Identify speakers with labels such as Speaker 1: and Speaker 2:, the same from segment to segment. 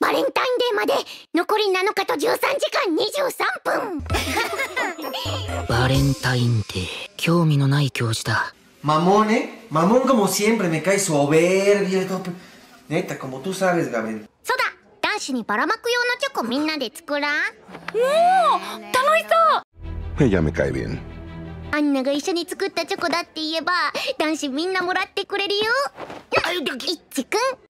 Speaker 1: バレンタインデーまで残り7日と13時間23分
Speaker 2: バレンタインデー興味のない教授だ
Speaker 3: マモン ó マモン m も m siempre, me cae soberbio. n t como tú sabes,
Speaker 1: 男子にばらまく用のチョコみんなで作らん
Speaker 4: おお楽しそう Ella me
Speaker 1: アンナが一緒に作ったチョコだって言えば男子みんなもらってくれるよいっくん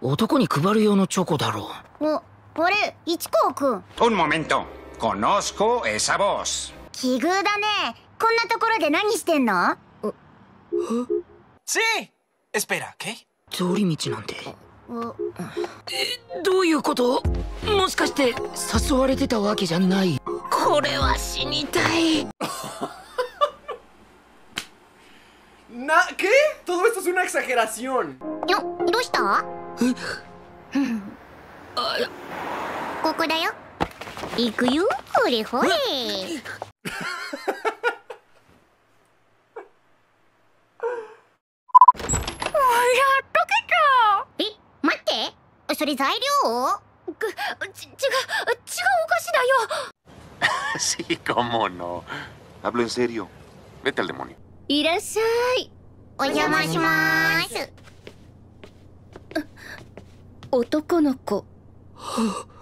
Speaker 5: 男に
Speaker 2: 配る用のチョコだろう
Speaker 1: おあれ一光くん
Speaker 6: Un momento c o n o z c
Speaker 1: 奇遇だねこんなところで何してんの
Speaker 7: Sí e s p e
Speaker 2: 通り道なんで
Speaker 1: え
Speaker 2: どういうこともしかして誘われてたわけじゃないこれは死にたい
Speaker 8: なけ u Todo esto es una exageración.
Speaker 1: よ、どうしたここだよ行くよほれほれそれ材料
Speaker 5: ち違う違うお菓子だよ
Speaker 4: Hablo en serio. Vete al demonio.
Speaker 5: いらっしゃい。
Speaker 1: お邪魔します。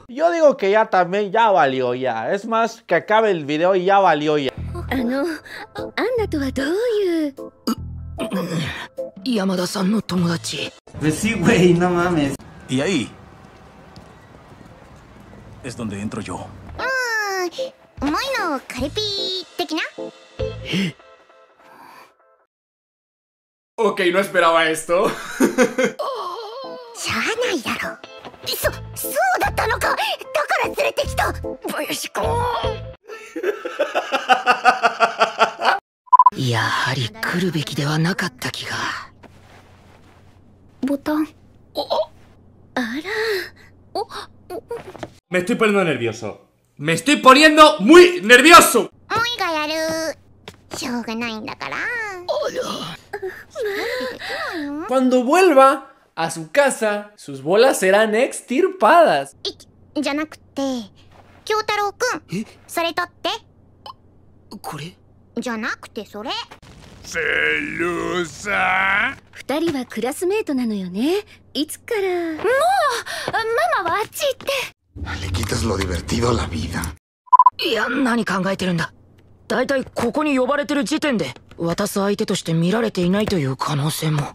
Speaker 9: Yo digo que ya también ya valió ya. Es más, que acabe el video y ya valió ya.
Speaker 2: Ah, Yamada-san no tomodachi.
Speaker 3: Pues sí, güey, no mames.
Speaker 7: Y ahí es donde entro yo.
Speaker 1: Bueno, moi no
Speaker 8: Ok, no esperaba esto.
Speaker 1: ないだろうそそうだったのかだから連れてきたバヤシコ
Speaker 2: やはり来るべきではなかった気が
Speaker 5: ボタンあらお
Speaker 1: っめよしょ
Speaker 8: a su casa, sus bolas serán extirpadas.
Speaker 1: じゃなくて、太郎れって。
Speaker 2: これ
Speaker 1: じゃなくてそれ。
Speaker 6: セルさん
Speaker 5: 二人はクラスメートなのよね。いつから。もうママはあっち行って。
Speaker 4: Le quitas lo divertido la vida。
Speaker 2: いや、何考えてるんだ。大体ここに呼ばれてる時点で、渡す相手として見られていないという可能性も。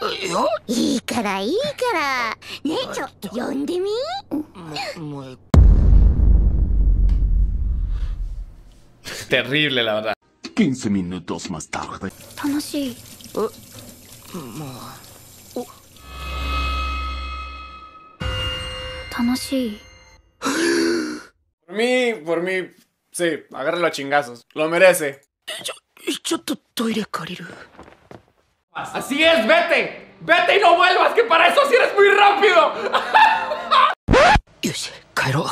Speaker 7: De
Speaker 2: hecho, mí.
Speaker 8: Terrible, la verdad.
Speaker 4: 15 minutos más tarde.
Speaker 8: Por mí, por mí, sí, agárralo a chingazos. Lo merece.
Speaker 2: Yo, yo, estoy toire,
Speaker 8: Así es, vete. Vete y no vuelvas, que para eso sí eres muy rápido.
Speaker 10: Yoshi, Kairo.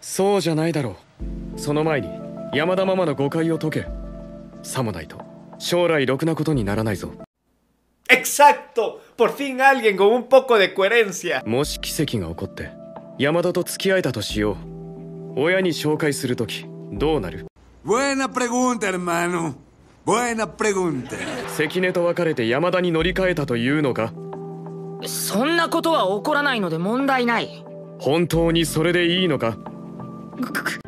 Speaker 10: So, no hay daro. Sono mai ni. Yamada mama no gokai o toque. Samonaito. Shorai, rokuna koto ni naranaizo.
Speaker 8: Exacto. Por fin alguien con un poco de coherencia.
Speaker 10: Moshi kiseki ga okotte. Yamada to tsukiaeta to shio. Oya ni shokai suru toki. Dou naru.
Speaker 6: Buena pregunta, hermano. Buena pregunta.
Speaker 10: 関根と別れて山田に乗り換えたというのか
Speaker 2: そんなことは起こらないので問題ない。
Speaker 10: 本当にそれでいいのか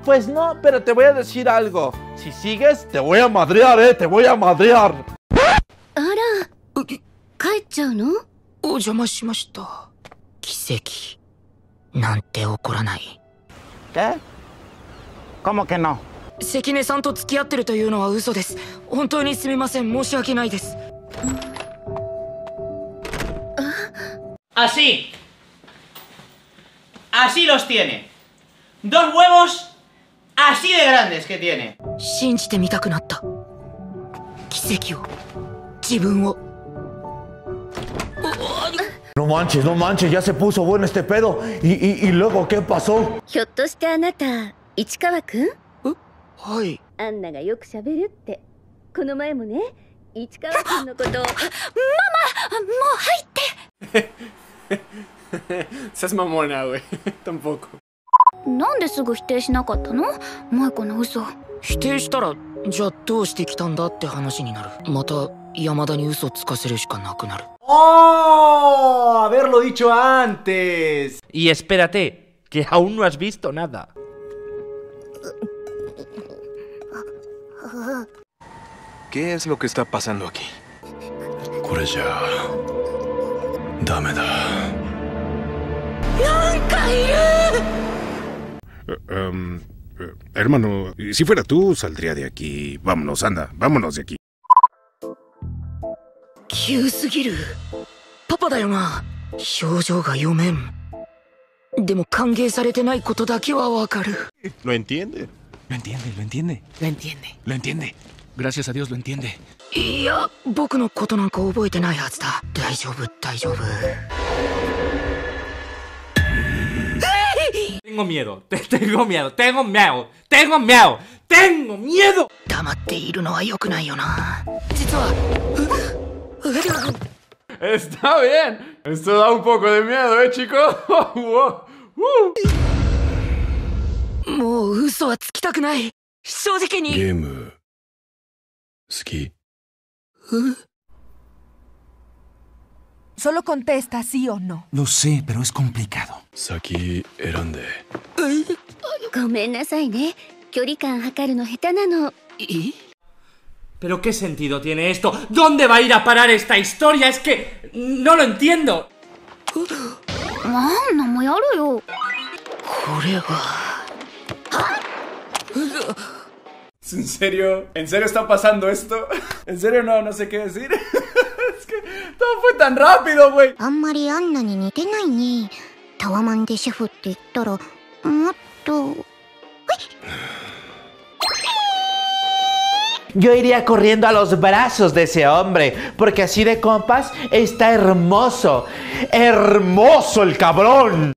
Speaker 9: Pues no, pero te voy a decir algo. Si sigues, te voy a madrear, eh, te voy a madrear.
Speaker 5: あら、帰っちゃうの
Speaker 2: お邪魔しました。奇跡、なんて起こらない。
Speaker 11: ¿Qué? ¿Cómo que no?
Speaker 2: 関根さんと付き合ってるというのは嘘です本当にすみません申し訳ないですあ
Speaker 12: Así Así los tiene Dos huevos así de grandes que tiene
Speaker 2: 信じてみたくなった奇跡を自分を
Speaker 13: No manches, no manches, ya se puso bueno este pedo. Y, y, y luego, ¿qué pasó?
Speaker 5: ひょっとしてあなた、市川くん
Speaker 2: はい
Speaker 5: アンナがよく喋るってこの前もね市川君のことをママもう入って
Speaker 14: さす a s m
Speaker 5: なんですぐ否定しなかったのマイコの嘘
Speaker 2: 否定したらじゃあどうしてきたんだって話になるまた山田に嘘つかせるしかなくなる
Speaker 3: ¡Oh! Haberlo dicho antes!
Speaker 8: Y espérate, que aún no has visto nada.
Speaker 15: ¿Qué es lo que está pasando aquí?
Speaker 6: Um, hermano, si fuera tú, saldría de aquí. Vámonos, anda, vámonos de aquí.
Speaker 2: papá!
Speaker 6: Lo entiende.
Speaker 7: Lo entiende, lo entiende.
Speaker 2: Lo entiende.
Speaker 7: Lo entiende. Gracias a Dios lo entiende.
Speaker 8: Tengo miedo, tengo miedo, tengo miedo, tengo miedo, tengo miedo.
Speaker 14: Está bien. Esto da un poco de miedo, ¿eh, chicos?
Speaker 16: Ski. ¿Eh?
Speaker 17: Solo contesta sí o no.
Speaker 7: Lo sé, pero es complicado.
Speaker 5: Saki, erande.
Speaker 8: ¿Pero qué sentido tiene esto? ¿Dónde va a ir a parar esta historia? Es que... no lo entiendo.
Speaker 2: Ah,
Speaker 14: ¿En serio? ¿En serio está pasando esto? ¿En serio no? No sé qué decir. es que todo fue tan rápido, güey.
Speaker 9: Yo iría corriendo a los brazos de ese hombre, porque así de compas está hermoso. Hermoso el cabrón.